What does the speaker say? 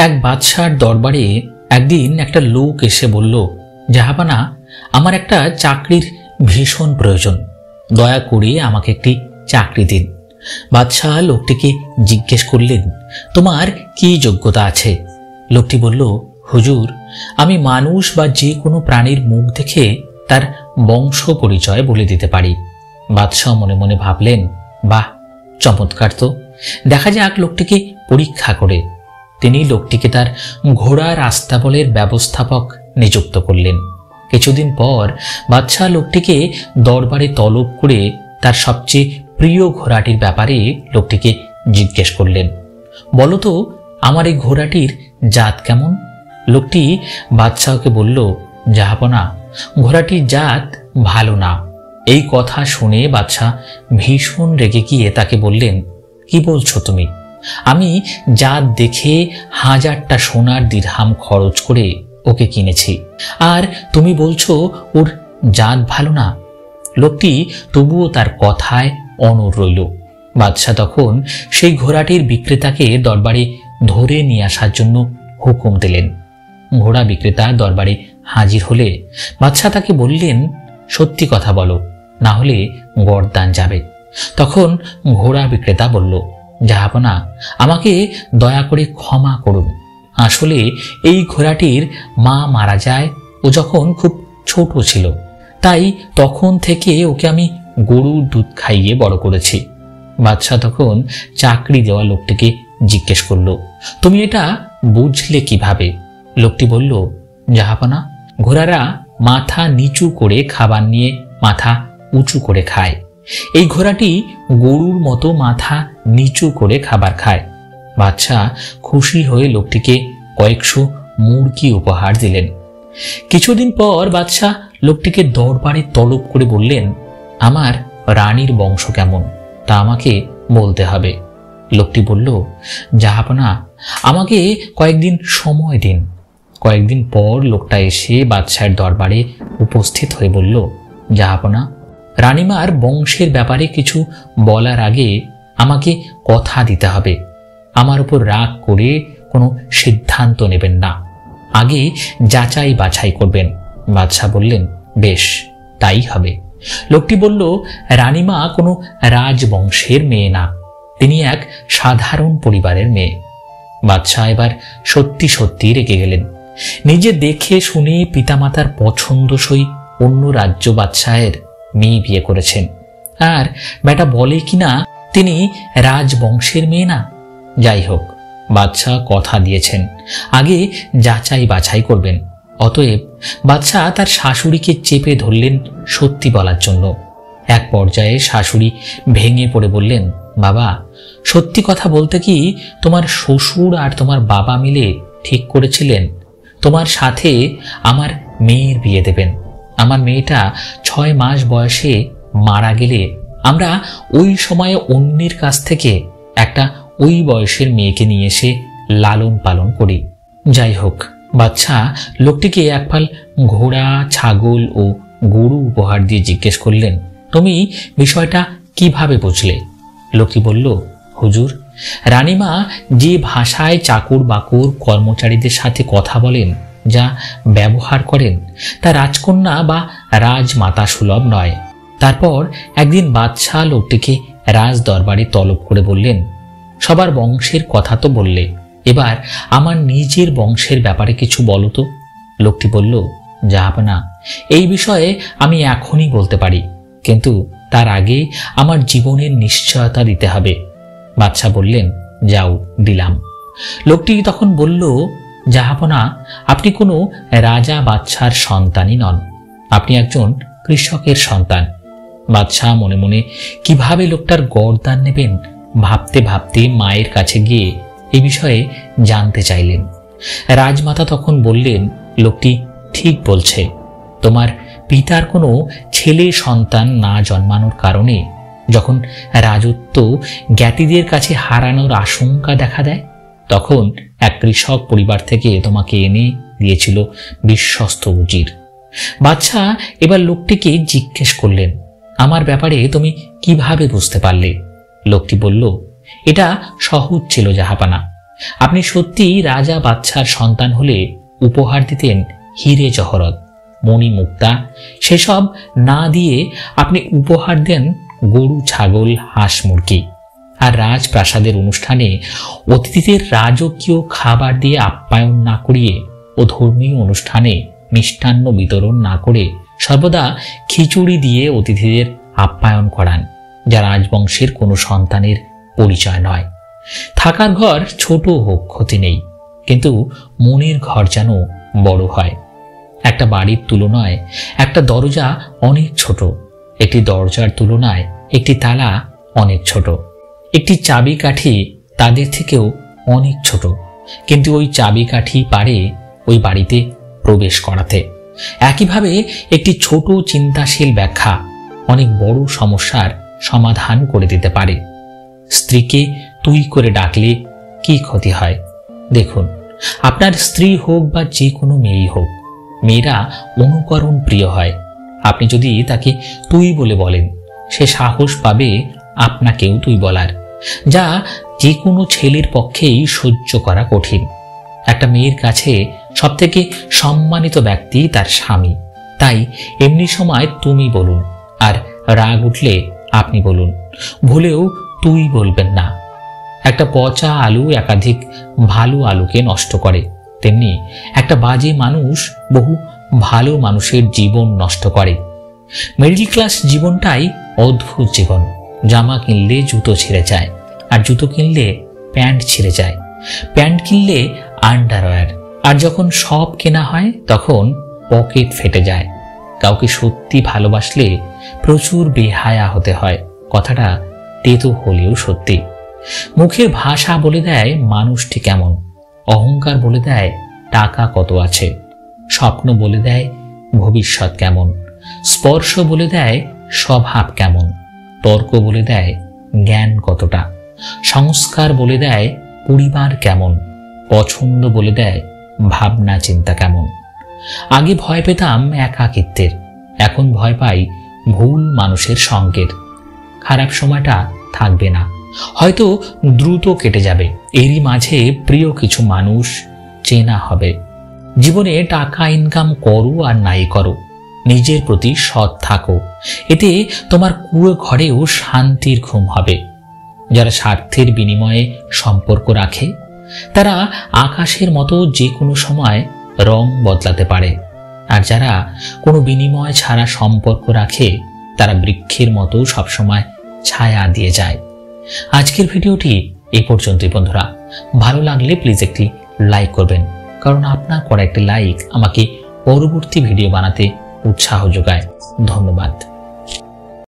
এক বাদশার দরবারে একদিন একটা লোক এসে বলল, জাহাপানা, আমার একটা চাকরির ভীষণ প্রয়োজন। দয়া করে আমাকে একটি চাকরি দিন। বাদশাহ লোকটিকে জিজ্ঞেস করলেন, তোমার কি যোগ্যতা আছে? লোকটি বলল, হুজুর, আমি মানুষ বা যে কোনো প্রাণীর মুখ দেখে তার বংশ পরিচয় বলে দিতে পারি। বাদশাহ মনে মনে ভাবলেন, বাহ, চমৎকার তো। দেখা যাক লোকটিকে পরীক্ষা করে। তিনি লোকটিকে তার ঘোড়ার আস্তাবলের ব্যবস্থাপক নিযুক্ত করলেন। কিছুদিন পর বাদশাহ লোকটিকে দরবারে তলব করে তার সবচেয়ে প্রিয় ঘোড়াটির ব্যাপারে লোকটিকে জিজ্ঞেস করলেন, বলতো, আমার এই ঘোড়াটির জাত কেমন? লোকটি বাদশাহকে বলল, জাহাপনা, ঘোড়াটির জাত ভালো না। এই কথা শুনে বাদশাহ ভীষণ রেগে গিয়ে তাকে বললেন, কি বলছো তুমি? আমি জাত দেখে হাজারটা সোনার দিরহাম খরচ করে ওকে কিনেছি। আর তুমি বলছো, ওর জাত ভালো না। লোকটি তবুও তার কথায় অনর রইল। বাদশাহ তখন সেই ঘোড়াটির বিক্রেতাকে দরবারে ধরে নিয়ে আসার জন্য হুকুম দিলেন। ঘোড়া বিক্রেতা দরবারে হাজির হলে বাদশাহ তাকে বললেন, সত্যি কথা বলো, না হলে গরদান যাবে। তখন ঘোড়া বিক্রেতা বলল জাহাপনা আমাকে দয়া করে ক্ষমা করুন। আসলে এই ঘোড়াটির মা মারা যায় ও যখন খুব ছোট ছিল, তাই তখন থেকে ওকে আমি গরুর দুধ খাইয়ে বড় করেছি। বাদশাহ তখন চাকরি দেওয়া লোকটিকে জিজ্ঞেস করল, তুমি এটা বুঝলে কীভাবে? লোকটি বলল জাহাপনা ঘোড়ারা মাথা নিচু করে খাবার নিয়ে মাথা উঁচু করে খায়। এই ঘোড়াটি গরুর মতো মাথা নিচু করে খাবার খায়। বাচ্চা খুশি হয়ে লোকটিকে কয়েকশো মুরগি উপহার দিলেন। কিছুদিন পর বাচ্চা লোকটিকে দরবারে তলব করে বললেন, আমার রানীর বংশ কেমন, তা আমাকে বলতে হবে। লোকটি বলল, জাহাপনা, আমাকে কয়েকদিন সময় দিন। কয়েকদিন পর লোকটা এসে বাদশাহের দরবারে উপস্থিত হয়ে বলল, জাহাপনা রানিমার বংশের ব্যাপারে কিছু বলার আগে আমাকে কথা দিতে হবে। আমার উপর রাগ করে কোনো সিদ্ধান্ত নেবেন না। আগে যাচাই বাছাই করবেন। বাদশাহ বললেন, বেশ, তাই হবে। লোকটি বলল, রানিমা কোনো রাজবংশের মেয়ে না। তিনি এক সাধারণ পরিবারের মেয়ে। বাদশাহ এবার সত্যি সত্যি রেগে গেলেন। নিজে দেখে শুনে পিতামাতার পছন্দসই অন্য রাজ্য বাদশাহের মেয়ে বিয়ে করেছেন। আর বেটা বলে কিনা তিনি রাজবংশের মেয়ে না। যাই হোক, বাদশাহ কথা দিয়েছেন। আগে যাচাই বাছাই করবেন। অতএব বাদশাহ তার শাশুড়িকে চেপে ধরলেন সত্যি বলার জন্য। এক পর্যায়ে শাশুড়ি ভেঙে পড়ে বললেন, বাবা, সত্যি কথা বলতে কি তোমার শ্বশুর আর তোমার বাবা মিলে ঠিক করেছিলেন? তোমার সাথে আমার মেয়ের বিয়ে দেবেন। আমার মেয়েটা ছয় মাস বয়সে মারা গেলে আমরা ওই সময়ে অন্যের কাছ থেকে একটা ওই বয়সের মেয়েকে নিয়ে এসে লালন পালন করি। যাই হোক, বাচ্চা লোকটিকে একফাল ঘোড়া, ছাগল ও গরু উপহার দিয়ে জিজ্ঞেস করলেন, তুমি বিষয়টা কীভাবে বুঝলে? লোকটি বলল, হুজুর, রানীমা যে ভাষায় চাকুর বাকুর কর্মচারীদের সাথে কথা বলেন যা ব্যবহার করেন, তা রাজকন্যা বা রাজমাতা সুলভ নয়। তারপর একদিন বাদশাহ লোকটিকে রাজ দরবারে তলব করে বললেন, সবার বংশের কথা তো বললে, এবার আমার নিজের বংশের ব্যাপারে কিছু বলো তো। লোকটি বলল জাহাপনা এই বিষয়ে আমি এখনই বলতে পারি, কিন্তু তার আগে আমার জীবনের নিশ্চয়তা দিতে হবে। বাদশাহ বললেন, যাও, দিলাম। লোকটি তখন বলল জাহাপনা আপনি কোনো রাজা বাদশার সন্তানই নন। আপনি একজন কৃষকের সন্তান। বাদশাহ মনে মনে কীভাবে লোকটার গরদান নেবেন ভাবতে ভাবতে মায়ের কাছে গিয়ে এ বিষয়ে জানতে চাইলেন। রাজমাতা তখন বললেন, লোকটি ঠিক বলছে। তোমার পিতার কোনো ছেলে সন্তান না জন্মানোর কারণে যখন রাজত্ব জ্ঞাতিদের কাছে হারানোর আশঙ্কা দেখা দেয় তখন এক কৃষক পরিবার থেকে তোমাকে এনে দিয়েছিল বিশ্বস্ত উজির। বাচ্চা এবার লোকটিকে জিজ্ঞেস করলেন, আমার ব্যাপারে তুমি কীভাবে বুঝতে পারলে? লোকটি বলল, এটা সহজ ছিল, জাহাপানা। আপনি সত্যিই রাজা বাচ্চার সন্তান হলে উপহার দিতেন হিরে জহরত, মণি মুক্তা। সেসব না দিয়ে আপনি উপহার দেন গরু, ছাগল, হাঁস, মুরগি। আর রাজপ্রাসাদের অনুষ্ঠানে অতিথিদের রাজকীয় খাবার দিয়ে আপ্যায়ন না করিয়ে ও ধর্মীয় অনুষ্ঠানে মিষ্টান্ন বিতরণ না করে সর্বদা খিচুড়ি দিয়ে অতিথিদের আপ্যায়ন করান, যা রাজবংশের কোনো সন্তানের পরিচয় নয়। থাকার ঘর ছোট হোক, ক্ষতি নেই, কিন্তু মনের ঘর যেন বড় হয়। একটা বাড়ির তুলনায় একটা দরজা অনেক ছোট, একটি দরজার তুলনায় একটি তালা অনেক ছোট। একটি চাবিকাঠি তাদের থেকেও অনেক ছোট। কিন্তু ওই চাবিকাঠি পারে ওই বাড়িতে প্রবেশ করাতে। একইভাবে একটি ছোট চিন্তাশীল ব্যাখ্যা অনেক বড় সমস্যার সমাধান করে দিতে পারে। স্ত্রীকে তুই করে ডাকলে কি ক্ষতি হয়? দেখুন, আপনার স্ত্রী হোক বা যে কোনো মেয়েই হোক, মেয়েরা অনুকরণ প্রিয় হয়। আপনি যদি তাকে তুই বলে বলেন, সে সাহস পাবে আপনাকেও তুই বলার। যা যে কোনো ছেলের পক্ষেই সহ্য করা কঠিন। একটা মেয়ের কাছে সবথেকে সম্মানিত ব্যক্তি তার স্বামী। তাই এমনি সময় তুমি বলুন, আর রাগ উঠলে আপনি বলুন, ভুলেও তুই বলবেন না। একটা পচা আলু একাধিক ভালো আলুকে নষ্ট করে, তেমনি একটা বাজে মানুষ বহু ভালো মানুষের জীবন নষ্ট করে। মিডল ক্লাস জীবনটাই অদ্ভুত জীবন। জামা কিনলে জুতো ছিঁড়ে যায়, আর জুতো কিনলে প্যান্ট ছিঁড়ে যায়। প্যান্ট কিনলে আন্ডারওয়্যার আর যখন সব কেনা হয় তখন পকেট ফেটে যায়। কাউকে সত্যি ভালোবাসলে প্রচুর বেহায়া হতে হয়, কথাটা তেতো হলেও সত্যি। মুখের ভাষা বলে দেয় মানুষটি কেমন, অহংকার বলে দেয় টাকা কত আছে, স্বপ্ন বলে দেয় ভবিষ্যৎ কেমন, স্পর্শ বলে দেয় স্বভাব কেমন তর্ক বলে দেয় জ্ঞান কতটা, সংস্কার বলে দেয় পরিবার কেমন, পছন্দ বলে দেয় ভাবনা চিন্তা কেমন। আগে ভয় পেতাম একাকিত্বের, এখন ভয় পাই ভুল মানুষের সঙ্গের। খারাপ সময়টা থাকবে না, হয়তো দ্রুত কেটে যাবে, এরই মাঝে প্রিয় কিছু মানুষ চেনা হবে। জীবনে টাকা ইনকাম করো আর নাই করো নিজের প্রতি সৎ থাকো। এতে তোমার কুড়ো ঘরেও শান্তির ঘুম হবে। যারা স্বার্থের বিনিময়ে সম্পর্ক রাখে, তারা আকাশের মতো যে কোনো সময় রং বদলাতে পারে। আর যারা কোনো বিনিময় ছাড়া সম্পর্ক রাখে, তারা বৃক্ষের মতো সবসময় ছায়া দিয়ে যায়। আজকের ভিডিওটি এই পর্যন্তই বন্ধুরা। ভালো লাগলে প্লিজ একটি লাইক করবেন। কারণ আপনার করা একটি লাইক আমাকে পরবর্তী ভিডিও বানাতে উৎসাহ যোগায়। ধন্যবাদ।